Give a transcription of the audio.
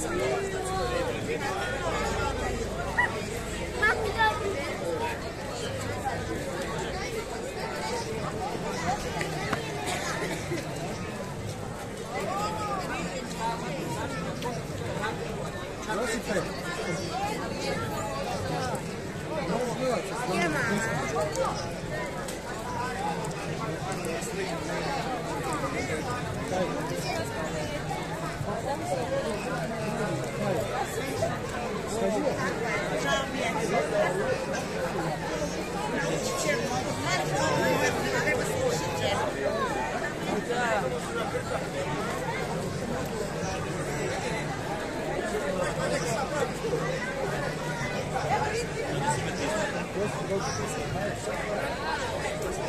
Thank Thank you.